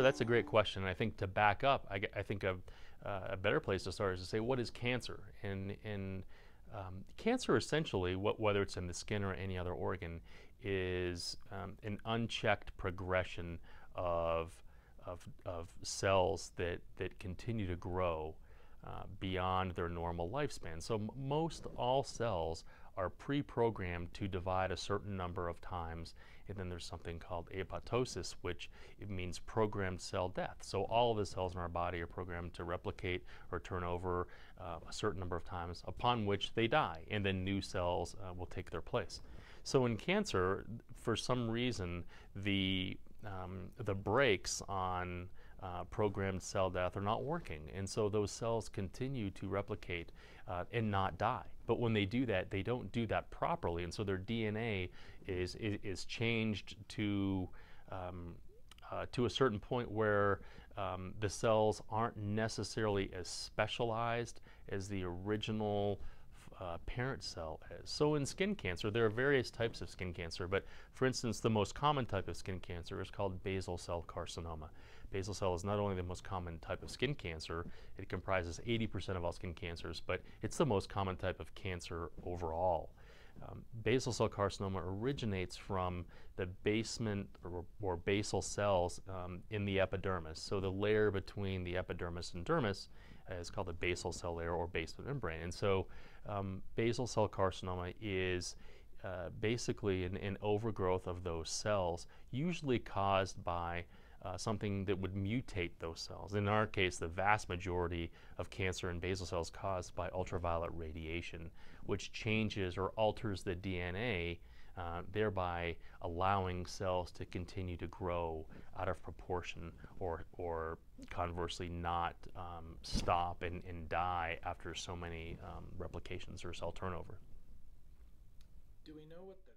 that's a great question. I think to back up, I, I think a, uh, a, better place to start is to say, what is cancer? And, and um, cancer essentially, what, whether it's in the skin or any other organ, is um, an unchecked progression of, of, of cells that, that continue to grow uh, beyond their normal lifespan. So most all cells are pre-programmed to divide a certain number of times and then there's something called apoptosis which it means programmed cell death. So all of the cells in our body are programmed to replicate or turn over uh, a certain number of times upon which they die and then new cells uh, will take their place. So in cancer, for some reason, the um, the brakes on uh, programmed cell death are not working. And so those cells continue to replicate uh, and not die. But when they do that, they don't do that properly. And so their DNA is, is, is changed to, um, uh, to a certain point where um, the cells aren't necessarily as specialized as the original uh, parent cell is. So in skin cancer, there are various types of skin cancer, but for instance, the most common type of skin cancer is called basal cell carcinoma. Basal cell is not only the most common type of skin cancer, it comprises 80% of all skin cancers, but it's the most common type of cancer overall. Um, basal cell carcinoma originates from the basement or, or basal cells um, in the epidermis. So the layer between the epidermis and dermis is called the basal cell layer or basement membrane. And so um, basal cell carcinoma is uh, basically an, an, overgrowth of those cells, usually caused by uh, something that would mutate those cells. In our case, the vast majority of cancer in basal cells caused by ultraviolet radiation, which changes or alters the DNA, uh, thereby allowing cells to continue to grow out of proportion or, or conversely not um, stop and, and die after so many um, replications or cell turnover. Do we know what the